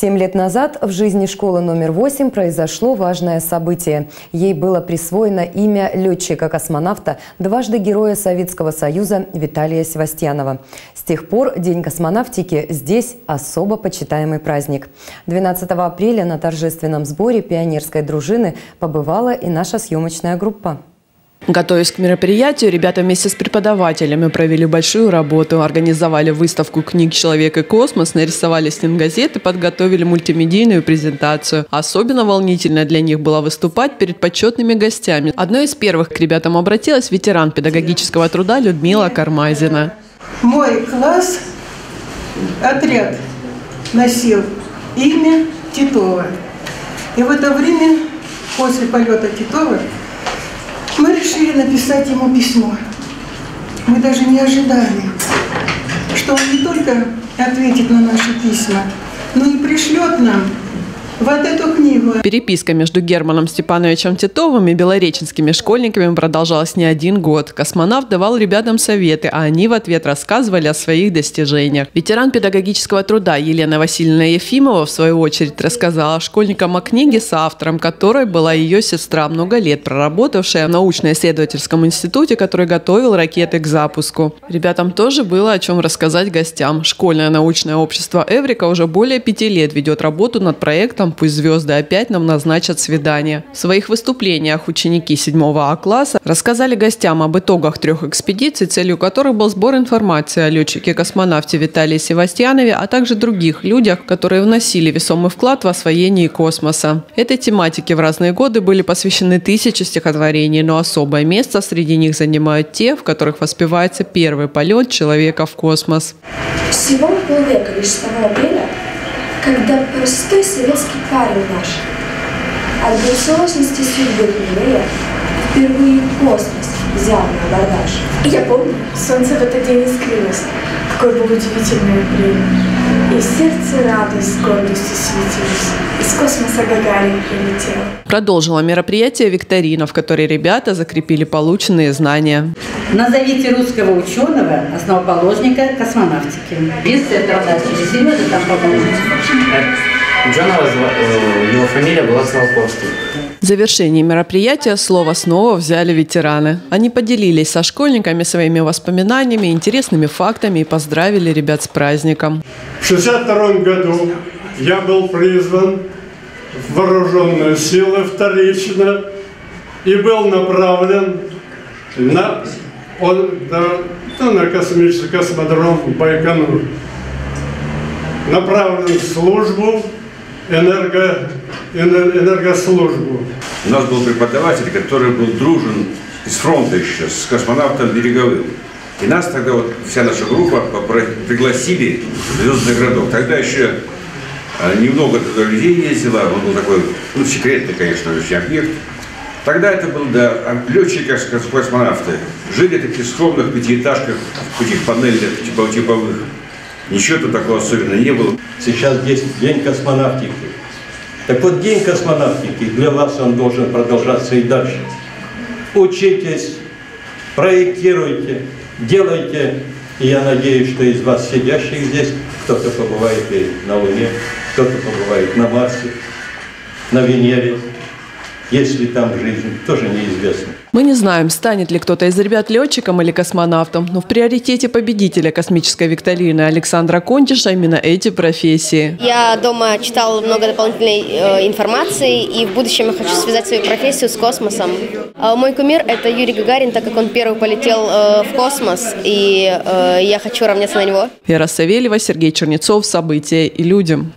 Семь лет назад в жизни школы номер восемь произошло важное событие. Ей было присвоено имя летчика-космонавта, дважды Героя Советского Союза Виталия Севастьянова. С тех пор День космонавтики здесь особо почитаемый праздник. 12 апреля на торжественном сборе пионерской дружины побывала и наша съемочная группа. Готовясь к мероприятию, ребята вместе с преподавателями провели большую работу, организовали выставку книг «Человек и космос», нарисовали стенгазеты, подготовили мультимедийную презентацию. Особенно волнительно для них было выступать перед почетными гостями. Одной из первых к ребятам обратилась ветеран педагогического труда Людмила Кармазина. Мой класс, отряд носил имя Титова. И в это время, после полета Титова, мы решили написать ему письмо. Мы даже не ожидали, что он не только ответит на наши письма, но и пришлет нам вот эту книгу. Переписка между Германом Степановичем Титовым и белореченскими школьниками продолжалась не один год. Космонавт давал ребятам советы, а они в ответ рассказывали о своих достижениях. Ветеран педагогического труда Елена Васильевна Ефимова, в свою очередь, рассказала школьникам о книге с автором, которой была ее сестра, много лет проработавшая в научно-исследовательском институте, который готовил ракеты к запуску. Ребятам тоже было о чем рассказать гостям. Школьное научное общество «Эврика» уже более пяти лет ведет работу над проектом нам пусть звезды опять нам назначат свидание. В своих выступлениях ученики 7 А класса рассказали гостям об итогах трех экспедиций, целью которых был сбор информации о летчике-космонавте Виталии Севастьянове, а также других людях, которые вносили весомый вклад в освоение космоса. Этой тематике в разные годы были посвящены тысячи стихотворений, но особое место среди них занимают те, в которых воспевается первый полет человека в космос. Всего полвека лишь с того апреля когда простой советский парень наш от грациозности судьбы Пилея впервые космос взял на абордаж. Я помню, солнце в этот день искрилось. Какой был удивительный апрель. И сердце радость с гордостью светилась. Из космоса Гагарин прилетел. Продолжила мероприятие викторина, в которой ребята закрепили полученные знания. Назовите русского ученого, основоположника космонавтики. Без труда через Сережа там по-моему. Ученого, э, его фамилия была Циолковский. В завершении мероприятия слово снова взяли ветераны. Они поделились со школьниками своими воспоминаниями, интересными фактами и поздравили ребят с праздником. В 1962 году я был призван в вооруженные силы вторично и был направлен на он, да, на космический космодром Байконур. Направлен в службу, энерго, энергослужбу. У нас был преподаватель, который был дружен из фронта еще, с космонавтом Береговым. И нас тогда вот вся наша группа пригласили в Звездный городок. Тогда еще а, немного туда людей ездило, он был такой, ну, секретный, конечно, очень объект. Тогда это был, да, летчики, космонавты. Жили в таких скромных пятиэтажках, в этих панельных, типа, типовых. Ничего тут такого особенного не было. Сейчас есть День космонавтики. Так вот, День космонавтики, для вас он должен продолжаться и дальше. Учитесь, проектируйте, делайте. И я надеюсь, что из вас сидящих здесь кто-то побывает и на Луне, кто-то побывает на Марсе, на Венере, есть ли там жизнь, тоже неизвестно. Мы не знаем, станет ли кто-то из ребят летчиком или космонавтом, но в приоритете победителя космической викторины Александра Контиша именно эти профессии. Я дома читала много дополнительной э, информации, и в будущем я хочу связать свою профессию с космосом. Э, мой кумир – это Юрий Гагарин, так как он первый полетел э, в космос, и я хочу равняться на него. Вера Савельева, Сергей Чернецов. События и людям.